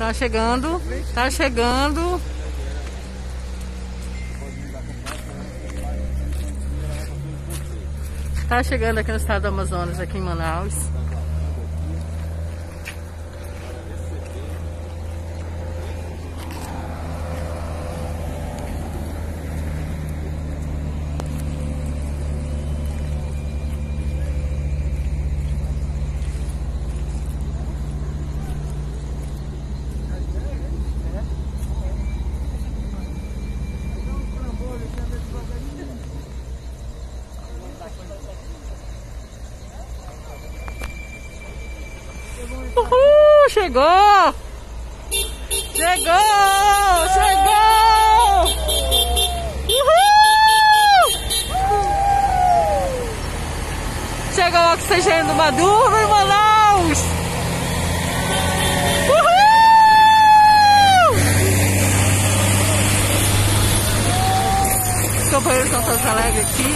Tá chegando, tá chegando. Tá chegando aqui no estado do Amazonas, aqui em Manaus. Uhul, chegou! Chegou! Chegou! Uhul! Chegou o oxigênio maduro em Manaus! Uhul! Os companheiros estão todos alegres aqui.